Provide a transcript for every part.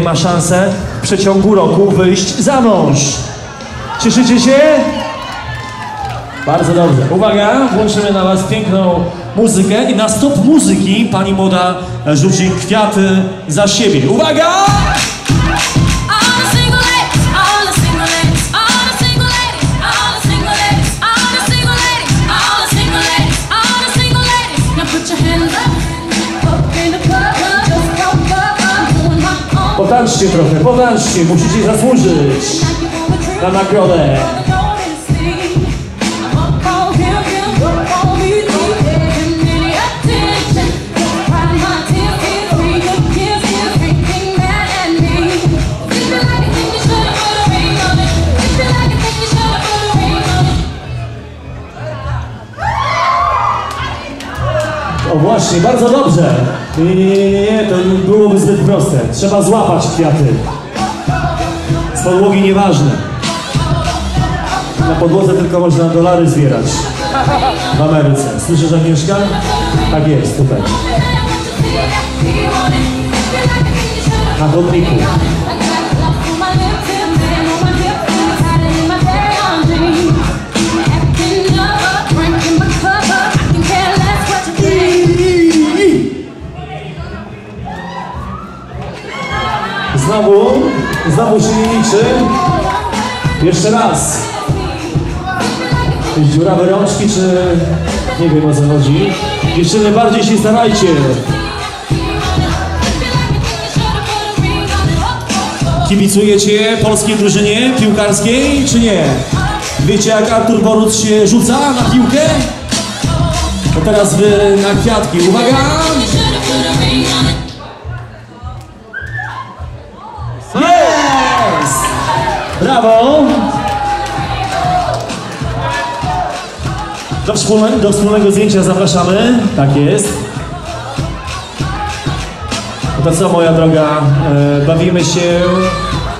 ma szansę w przeciągu roku wyjść za mąż. Cieszycie się? Bardzo dobrze. Uwaga, włączymy na was piękną muzykę i na stop muzyki pani młoda rzuci kwiaty za siebie. Uwaga! You should've put a ring on it. O właśnie, bardzo dobrze. Nie, nie, nie, nie, nie, to byłoby zbyt proste. Trzeba złapać kwiaty. Z podłogi nieważne. Na podłodze tylko można dolary zbierać. W Ameryce. Słyszysz Agnieszka? Tak jest, tutaj. Na chodniku. Znowu, znowu się nie liczy. Jeszcze raz. Dziurawe rączki, czy nie wiem o co chodzi. Dziewczyny, bardziej się starajcie. Kibicujecie polskiej drużynie piłkarskiej, czy nie? Wiecie jak Artur Boruc się rzuca na piłkę? To teraz wy na kwiatki. Uwaga! Brawo! Do, wspólne, do wspólnego zdjęcia zapraszamy. Tak jest. To co, moja droga, e, bawimy się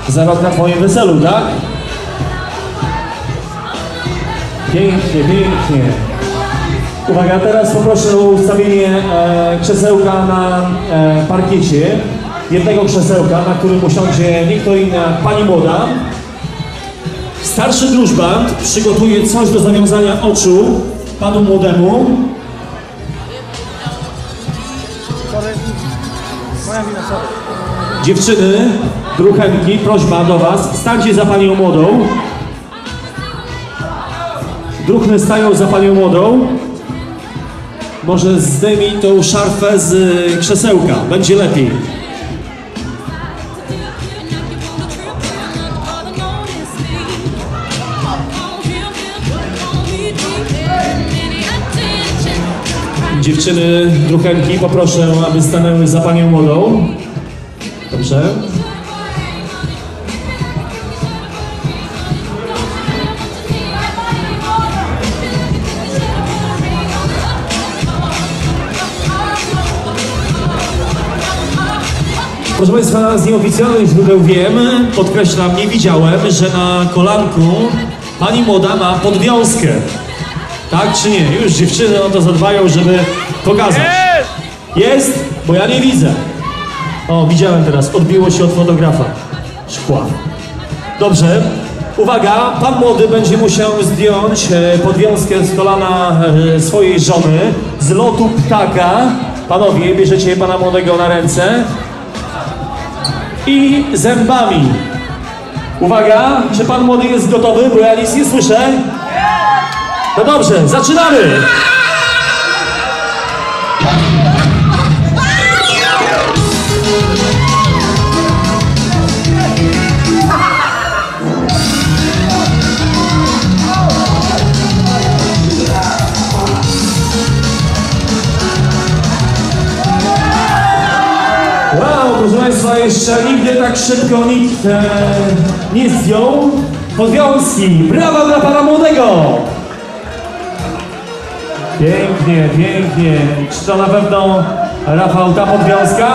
za rok na twoim weselu, tak? Pięknie, pięknie. Uwaga, teraz poproszę o ustawienie e, krzesełka na e, parkiecie. Jednego krzesełka, na którym usiądzie nie kto inny pani młoda. Starszy drużband przygotuje coś do zawiązania oczu panu młodemu. Dziewczyny, druchenki, prośba do was, stańcie za panią młodą. Druhny stają za panią młodą. Może zdejmij tą szarfę z krzesełka, będzie lepiej. Dziewczyny, druchenki, poproszę, aby stanęły za panią młodą. Dobrze. Proszę Państwa, z nieoficjalnych źródeł wiem, podkreślam, nie widziałem, że na kolanku pani młoda ma podwiązkę. Tak czy nie? Już dziewczyny o to zadbają, żeby pokazać. Jest! Bo ja nie widzę. O, widziałem teraz, odbiło się od fotografa. Szkła. Dobrze. Uwaga, pan młody będzie musiał zdjąć e, podwiązkę z kolana e, swojej żony z lotu ptaka. Panowie, bierzecie pana młodego na ręce i zębami. Uwaga, czy pan młody jest gotowy, bo ja nic nie słyszę? No dobrze, zaczynamy! Państwa, jeszcze nigdy tak szybko nikt e, nie zdjął podwiązki. Brawa dla Pana Młodego! Pięknie, pięknie. Czy to na pewno Rafał ta podwiązka?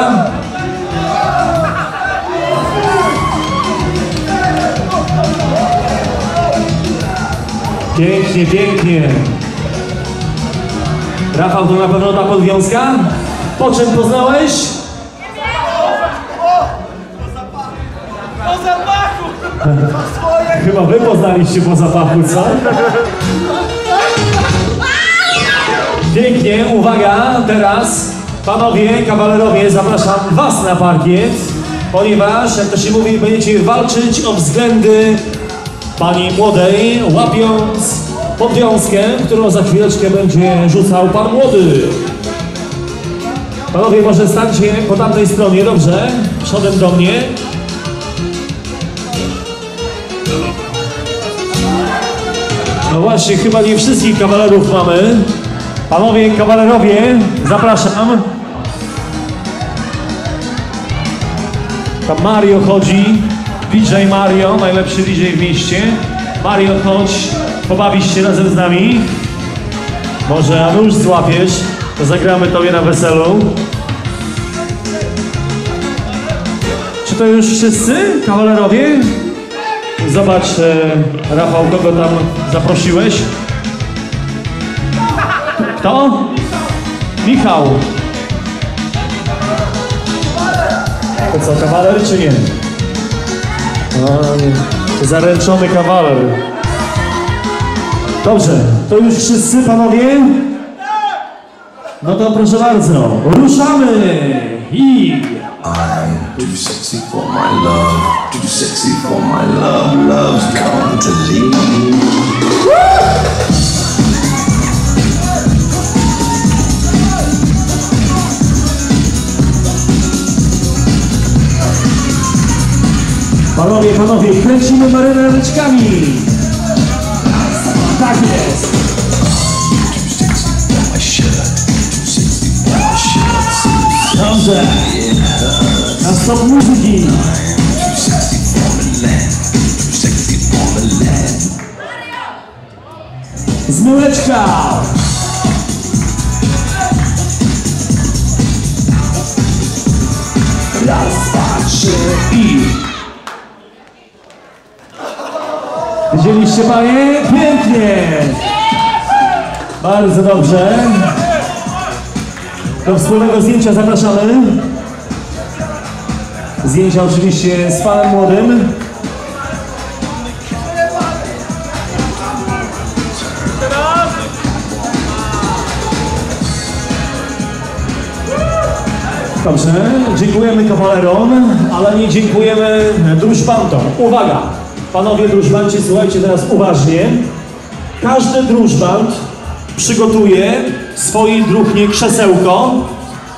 Pięknie, pięknie. Rafał, to na pewno ta podwiązka? Po czym poznałeś? Chyba wy poznaliście po zapachu, co? Pięknie, uwaga, teraz panowie, kawalerowie, zapraszam was na parkiet, ponieważ, jak to się mówi, będziecie walczyć o względy pani młodej, łapiąc podwiązkę, którą za chwileczkę będzie rzucał pan młody. Panowie, może stańcie po tamtej stronie, dobrze? Przodem do mnie. No właśnie, chyba nie wszystkich kawalerów mamy. Panowie kawalerowie, zapraszam. Tam Mario chodzi, DJ Mario, najlepszy DJ w mieście. Mario, chodź, pobawisz się razem z nami. Może Anusz złapiesz, to zagramy tobie na weselu. Czy to już wszyscy kawalerowie? Zobacz, e, Rafał, kogo tam zaprosiłeś. Kto? Michał. To co, kawaler czy nie? A, nie. Zaręczony kawaler. Dobrze, to już wszyscy panowie? No to proszę bardzo, ruszamy! I... I'm too sexy for my love, too sexy for my love, love's gone to leave. Panowie, panowie, kręcimy marynareczkami! Tak jest! Dobrze! Na stop muzyki! Zmyłeczka! Raz, dwa, trzy i... Widzieliście panie? Pięknie! Bardzo dobrze. Do wspólnego zdjęcia zapraszamy. Zdjęcia oczywiście z panem młodym. Dobrze, dziękujemy kawalerom, ale nie dziękujemy drużbantom. Uwaga, panowie drużbanci, słuchajcie teraz uważnie. Każdy drużbant przygotuje swojej druhnie krzesełko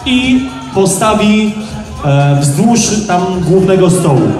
i postawi e, wzdłuż tam głównego stołu.